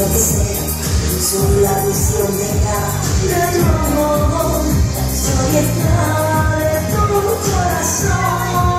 lo que sé, soy la visión de cada amor, soy el corazón.